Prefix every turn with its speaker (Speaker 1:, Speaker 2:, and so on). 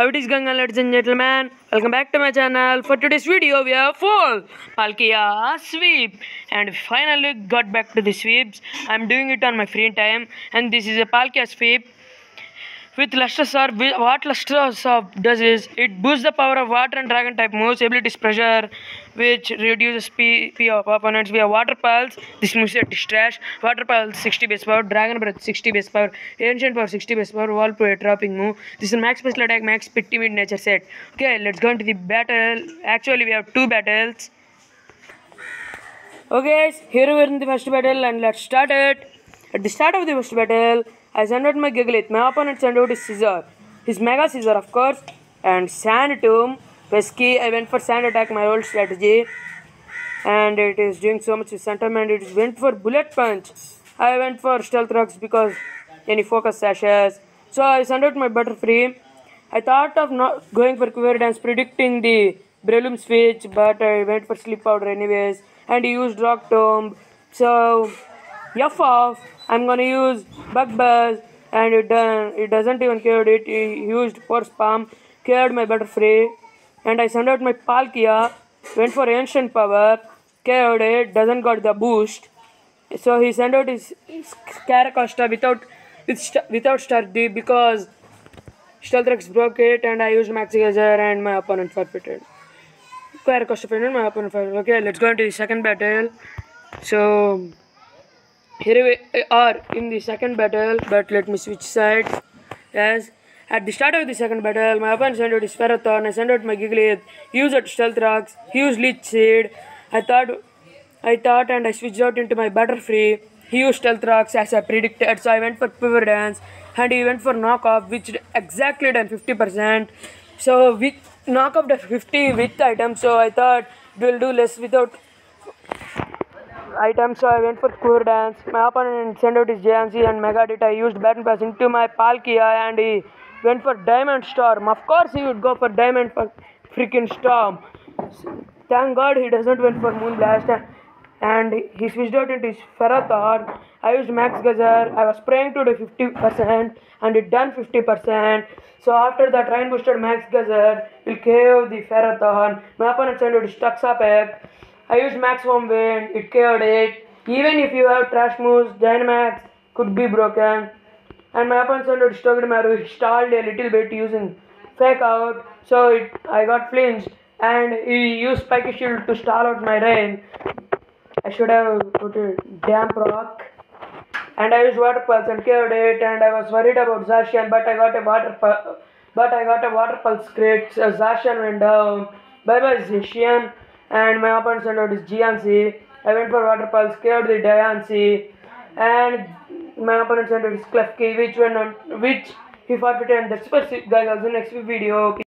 Speaker 1: How it is on ladies and gentlemen? Welcome back to my channel. For today's video we have full Palkia sweep and finally got back to the sweeps. I'm doing it on my free time and this is a Palkia sweep with Luster. Wi- What Luster Orb does is it boosts the power of water and dragon type moves, abilities pressure which reduces P, P of opponents via water pulse. This moves at trash. Water pulse 60 base power, dragon breath 60 base power, ancient power 60 base power, wall pro dropping move. This is max special attack, max pit timid nature set. Okay, let's go into the battle. Actually, we have two battles. Okay, guys, here we are in the first battle and let's start it. At the start of the first battle, I send out my Gigalith. My opponent sent out his Scizor. His Mega Scizor, of course, and Sand Tomb. Pesky, I went for Sand Attack, my old strategy. And it is doing so much with sentiment. It went for Bullet Punch. I went for Stealth Rocks because any focus sashes. So I sent out my Butterfree. I thought of not going for Quiver Dance, predicting the Breloom switch, but I went for Sleep Powder anyways. And he used Rock Tomb. So, F off. I'm gonna use Bug Buzz. And it, done, it doesn't even care it. He used Force Palm, cured my Butterfree. And I sent out my Palkia. Went for Ancient Power, cured it, doesn't got the boost. So he sent out his, his Carracosta without without Sturdy because Stealth Rocks broke it and I used Max Geyser and my opponent forfeited. Carracosta failed my opponent forfeited. Okay, let's go into the second battle. So here we are in the second battle, but let me switch sides. Yes, at the start of the second battle, my opponent sent out his Ferrothorn, I sent out my Gigalith, he used Stealth Rocks, he used Leech Seed. I thought, I thought, and I switched out into my Butterfree. He used Stealth Rocks as I predicted, so I went for Quiver Dance, and he went for Knockoff, which exactly done 50%. So with Knockoff done 50 with item, so I thought it will do less without items, so I went for Quiver Dance. My opponent sent out his Diancie and Megadit. I used Baton Pass into my Palkia and he went for Diamond Storm. Of course, he would go for Diamond for freaking Storm. Thank God he doesn't went for Moonblast and he switched out into his Ferrothorn. I used Max Geyser. I was praying to do 50% and it done 50%. So after that rain boosted Max Geyser will KO the Ferrothorn. My opponent sent out his Toxapex. I used Max Home it KO'd it. Even if you have trash moves, Dynamax could be broken. And my opponent out Stogamaru, he stalled a little bit using Fake Out. So it, I got flinched and he used Spiky Shield to stall out my rain. I should have put a damp rock. And I used water pulse and killed it and I was worried about Zacian but I got a water pu- but I got a water pulse crit. So uh, Zacian went down. Bye bye Zacian and my opponent sent out his Diancie. I went for water pulse, killed the Diancie and my opponent sent out his Klefki which went on which he forfeited and that's it guys also next video.